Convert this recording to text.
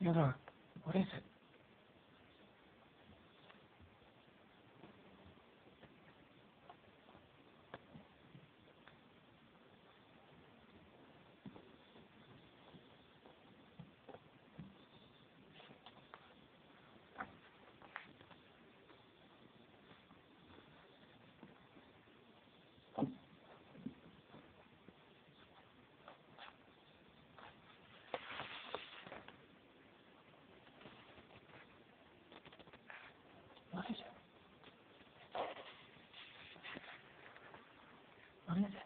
Theodore, what is it? マネージャーマネージャー